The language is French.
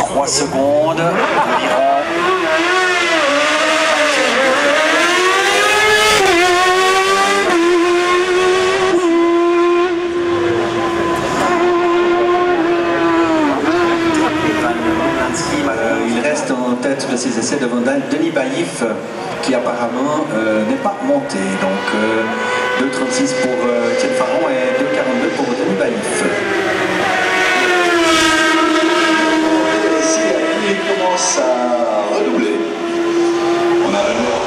3 secondes environ. Euh, il reste en tête de ses essais devant Denis Baïf, qui apparemment euh, n'est pas monté. Donc euh, 2,36 pour euh, Faron Ça à redoubler. On a le nord.